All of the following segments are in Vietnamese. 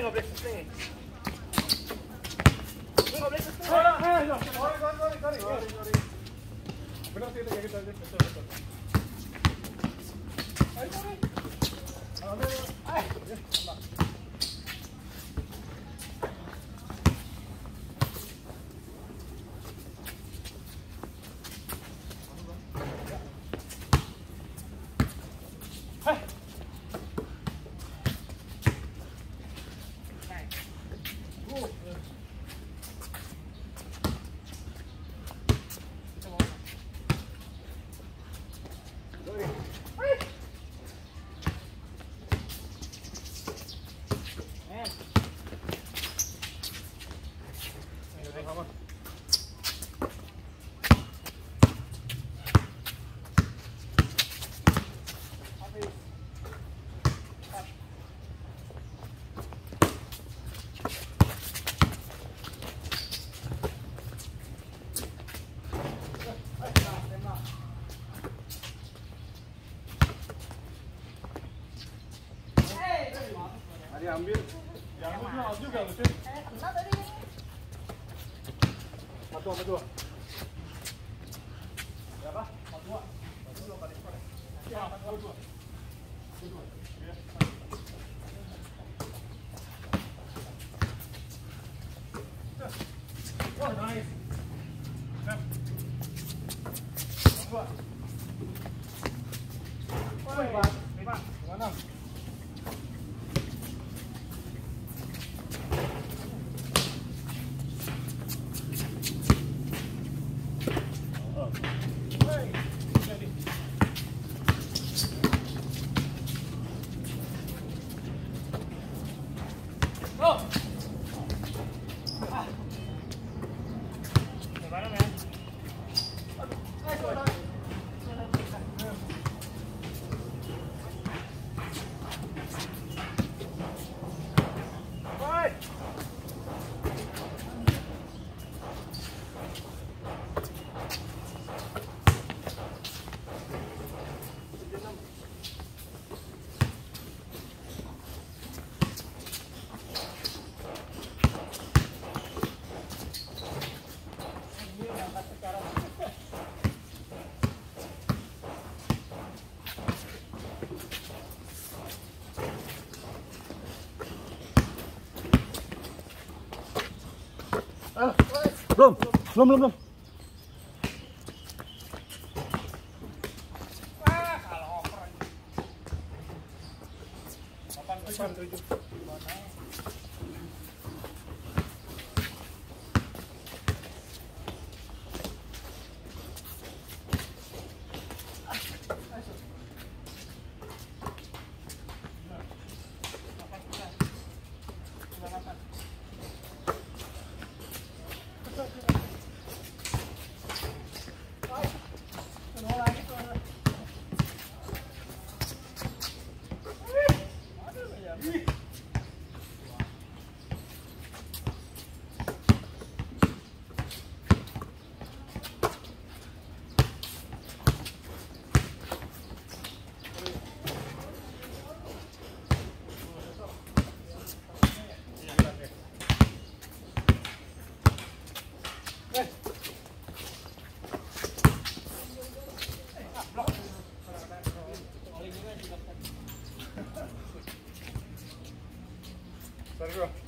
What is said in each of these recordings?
non avete sentito 我们做。来吧，好多，把这过来。这样，合作，合作，十。这，我来。来。合作。过来吧，来吧，完了。Stay kau. belum belum belum. Thank you. Let it go.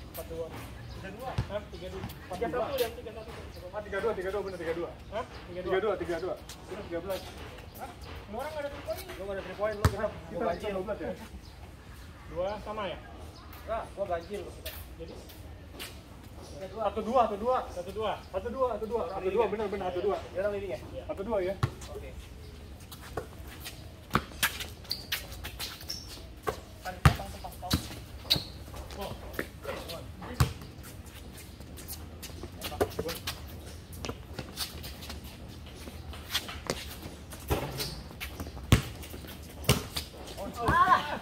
empat dua. Tiga dua, Hah? tiga dua. Tiga satu dan tiga satu. Ah tiga dua, tiga dua benar tiga dua. Hah? Tiga dua tiga dua Benar tiga belas. Semua orang nggak ada tiga poin. Lu nggak ada three point, lu kita kita ganjil. dua belas ya Dua sama ya? Nggak, gua ganjil. Jadi satu dua satu dua satu dua. satu dua satu dua satu dua benar benar satu dua ya? satu dua ya Oke. あ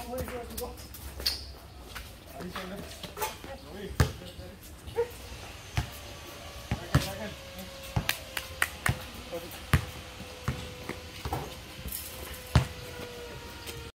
Thank you.